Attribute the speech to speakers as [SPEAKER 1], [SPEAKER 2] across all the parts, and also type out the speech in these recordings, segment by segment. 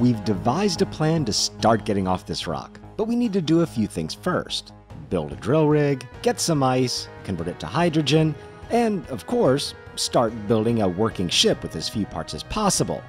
[SPEAKER 1] We've devised a plan to start getting off this rock, but we need to do a few things first. Build a drill rig, get some ice, convert it to hydrogen, and, of course, start building a working ship with as few parts as possible.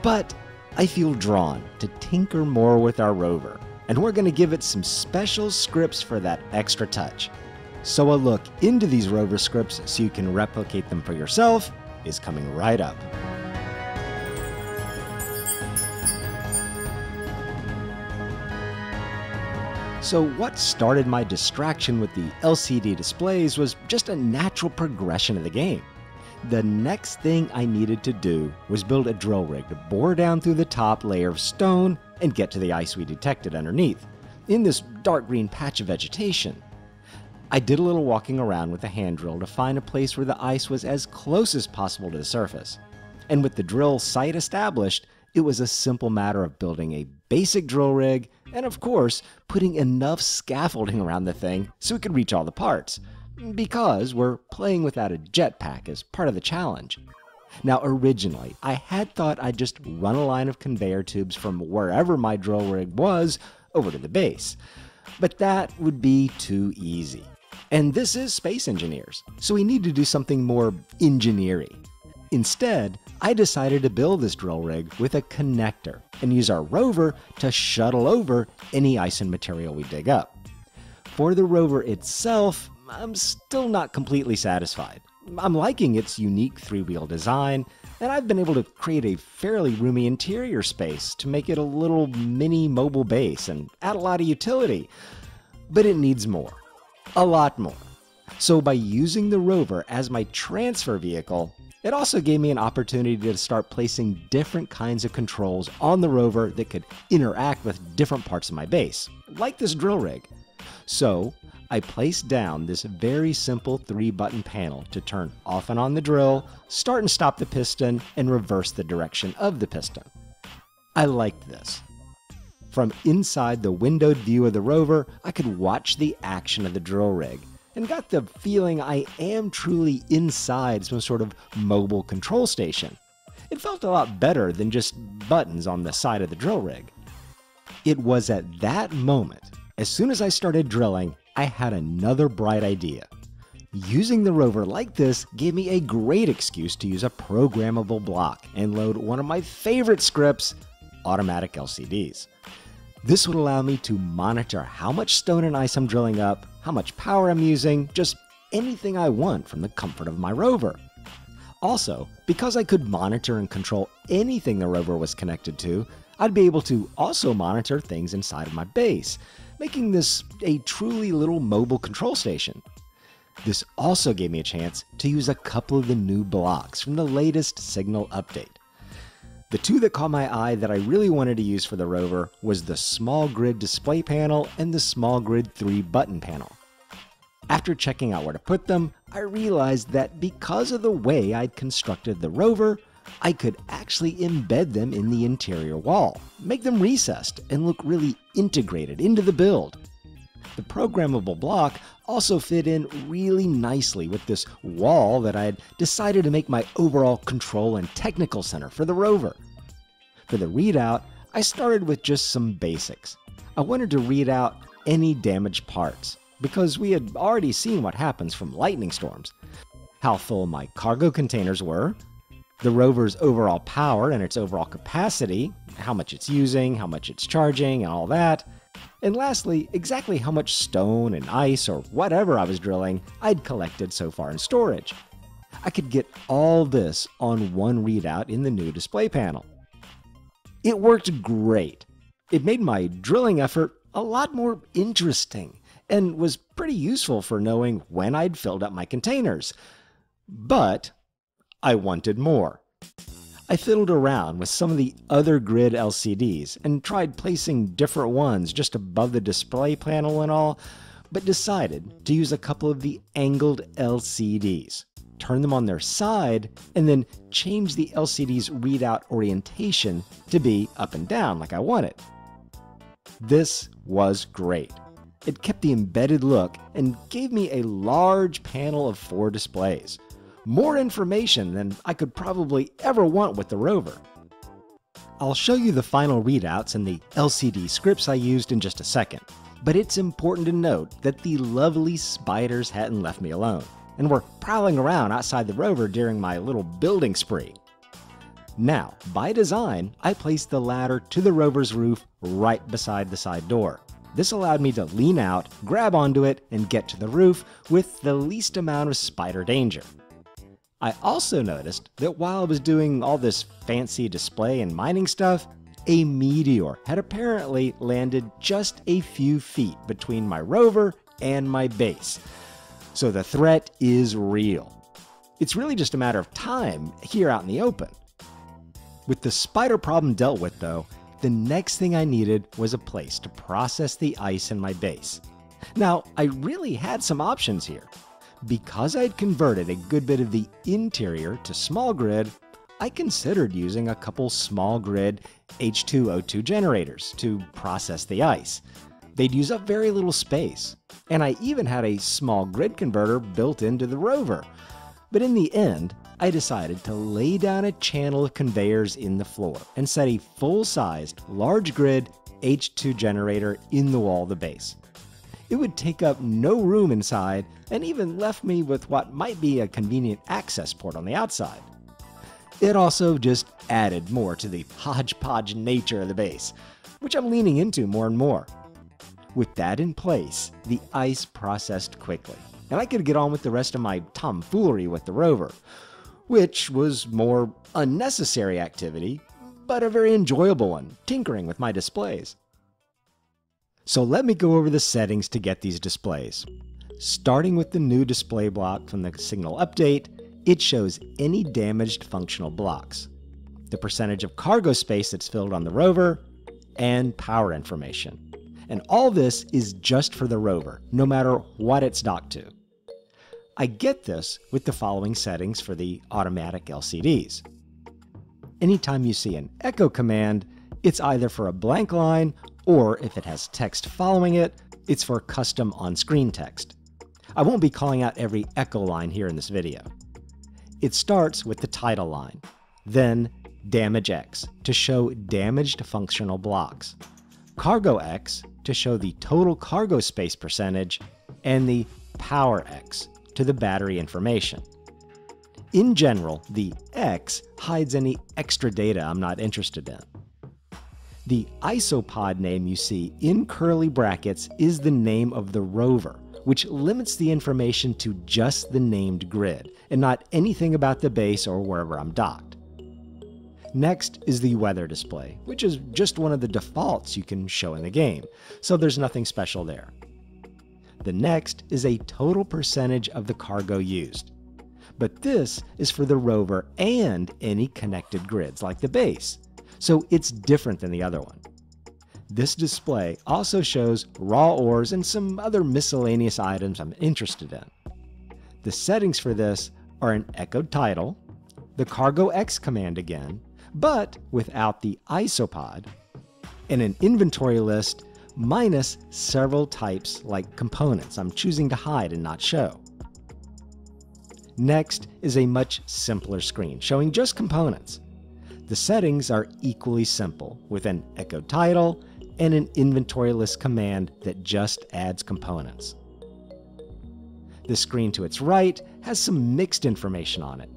[SPEAKER 1] But I feel drawn to tinker more with our rover, and we're going to give it some special scripts for that extra touch. So a look into these rover scripts so you can replicate them for yourself is coming right up. So, what started my distraction with the LCD displays was just a natural progression of the game. The next thing I needed to do was build a drill rig to bore down through the top layer of stone and get to the ice we detected underneath, in this dark green patch of vegetation. I did a little walking around with a hand drill to find a place where the ice was as close as possible to the surface. And with the drill site established, it was a simple matter of building a basic drill rig and, of course, putting enough scaffolding around the thing so it could reach all the parts. Because we're playing without a jetpack as part of the challenge. Now, originally, I had thought I'd just run a line of conveyor tubes from wherever my drill rig was over to the base. But that would be too easy. And this is Space Engineers, so we need to do something more engineering. Instead, I decided to build this drill rig with a connector and use our rover to shuttle over any ice and material we dig up. For the rover itself, I'm still not completely satisfied. I'm liking its unique three wheel design, and I've been able to create a fairly roomy interior space to make it a little mini mobile base and add a lot of utility. But it needs more. A lot more. So, by using the rover as my transfer vehicle, it also gave me an opportunity to start placing different kinds of controls on the rover that could interact with different parts of my base, like this drill rig. So, I placed down this very simple three button panel to turn off and on the drill, start and stop the piston, and reverse the direction of the piston. I liked this. From inside the windowed view of the rover, I could watch the action of the drill rig and got the feeling I am truly inside some sort of mobile control station. It felt a lot better than just buttons on the side of the drill rig. It was at that moment, as soon as I started drilling, I had another bright idea. Using the rover like this gave me a great excuse to use a programmable block and load one of my favorite scripts, automatic LCDs. This would allow me to monitor how much stone and ice I'm drilling up, how much power I'm using, just anything I want from the comfort of my rover. Also, because I could monitor and control anything the rover was connected to, I'd be able to also monitor things inside of my base, making this a truly little mobile control station. This also gave me a chance to use a couple of the new blocks from the latest Signal update. The two that caught my eye that I really wanted to use for the rover was the small grid display panel and the small grid 3 button panel. After checking out where to put them, I realized that because of the way I'd constructed the rover, I could actually embed them in the interior wall, make them recessed, and look really integrated into the build. The programmable block also fit in really nicely with this wall that I had decided to make my overall control and technical center for the rover. For the readout, I started with just some basics. I wanted to read out any damaged parts, because we had already seen what happens from lightning storms. How full my cargo containers were, the rover's overall power and its overall capacity, how much it's using, how much it's charging, and all that, and lastly, exactly how much stone and ice or whatever I was drilling I'd collected so far in storage. I could get all this on one readout in the new display panel. It worked great. It made my drilling effort a lot more interesting and was pretty useful for knowing when I'd filled up my containers. But I wanted more. I fiddled around with some of the other grid LCDs and tried placing different ones just above the display panel and all, but decided to use a couple of the angled LCDs, turn them on their side, and then change the LCD's readout orientation to be up and down like I want it. This was great. It kept the embedded look and gave me a large panel of four displays more information than I could probably ever want with the rover. I'll show you the final readouts and the LCD scripts I used in just a second, but it's important to note that the lovely spiders hadn't left me alone and were prowling around outside the rover during my little building spree. Now, by design, I placed the ladder to the rover's roof right beside the side door. This allowed me to lean out, grab onto it, and get to the roof with the least amount of spider danger. I also noticed that while I was doing all this fancy display and mining stuff, a meteor had apparently landed just a few feet between my rover and my base. So the threat is real. It's really just a matter of time here out in the open. With the spider problem dealt with, though, the next thing I needed was a place to process the ice in my base. Now, I really had some options here. Because I'd converted a good bit of the interior to small grid, I considered using a couple small grid H2O2 generators to process the ice. They'd use up very little space, and I even had a small grid converter built into the rover. But in the end, I decided to lay down a channel of conveyors in the floor and set a full-sized, large grid H2 generator in the wall of the base. It would take up no room inside and even left me with what might be a convenient access port on the outside. It also just added more to the hodgepodge nature of the base, which I'm leaning into more and more. With that in place, the ice processed quickly, and I could get on with the rest of my tomfoolery with the rover, which was more unnecessary activity, but a very enjoyable one, tinkering with my displays. So let me go over the settings to get these displays. Starting with the new display block from the signal update, it shows any damaged functional blocks, the percentage of cargo space that's filled on the rover, and power information. And all this is just for the rover, no matter what it's docked to. I get this with the following settings for the automatic LCDs. Anytime you see an echo command, it's either for a blank line or if it has text following it, it's for custom on-screen text. I won't be calling out every echo line here in this video. It starts with the title line, then damage X to show damaged functional blocks, cargo X to show the total cargo space percentage, and the power X to the battery information. In general, the X hides any extra data I'm not interested in. The isopod name you see in curly brackets is the name of the rover, which limits the information to just the named grid, and not anything about the base or wherever I'm docked. Next is the weather display, which is just one of the defaults you can show in the game, so there's nothing special there. The next is a total percentage of the cargo used. But this is for the rover and any connected grids like the base, so it's different than the other one. This display also shows raw ores and some other miscellaneous items I'm interested in. The settings for this are an echoed title, the cargo X command again, but without the isopod, and an inventory list minus several types like components I'm choosing to hide and not show. Next is a much simpler screen showing just components. The settings are equally simple with an echo title and an inventory list command that just adds components. The screen to its right has some mixed information on it.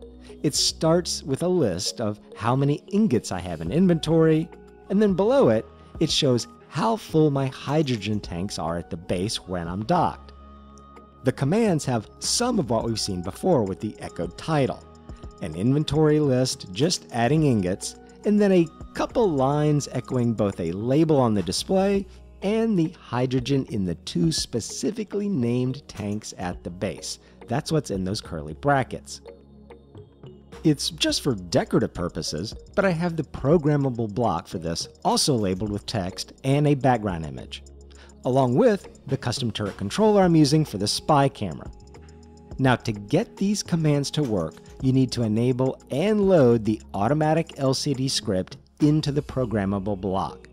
[SPEAKER 1] It starts with a list of how many ingots I have in inventory, and then below it, it shows how full my hydrogen tanks are at the base when I'm docked. The commands have some of what we've seen before with the echoed title an inventory list just adding ingots, and then a couple lines echoing both a label on the display and the hydrogen in the two specifically named tanks at the base. That's what's in those curly brackets. It's just for decorative purposes, but I have the programmable block for this also labeled with text and a background image, along with the custom turret controller I'm using for the spy camera. Now to get these commands to work, you need to enable and load the automatic LCD script into the programmable block.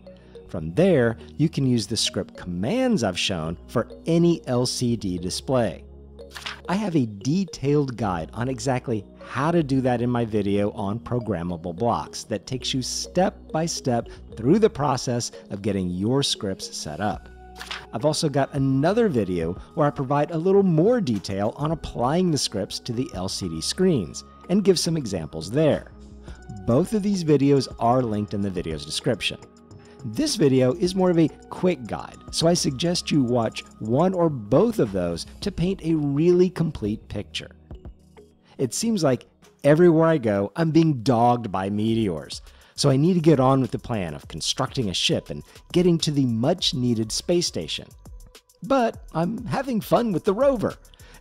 [SPEAKER 1] From there, you can use the script commands I've shown for any LCD display. I have a detailed guide on exactly how to do that in my video on programmable blocks that takes you step by step through the process of getting your scripts set up. I've also got another video where I provide a little more detail on applying the scripts to the LCD screens and give some examples there. Both of these videos are linked in the video's description. This video is more of a quick guide, so I suggest you watch one or both of those to paint a really complete picture. It seems like everywhere I go, I'm being dogged by meteors, so I need to get on with the plan of constructing a ship and getting to the much needed space station. But I'm having fun with the rover,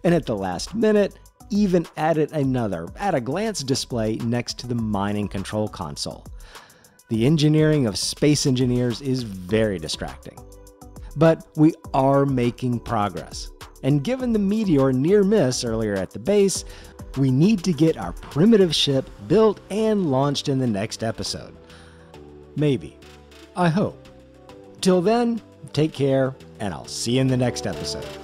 [SPEAKER 1] and at the last minute, even added another at a glance display next to the mining control console. The engineering of space engineers is very distracting. But we are making progress. And given the meteor near miss earlier at the base, we need to get our primitive ship built and launched in the next episode. Maybe. I hope. Till then, take care, and I'll see you in the next episode.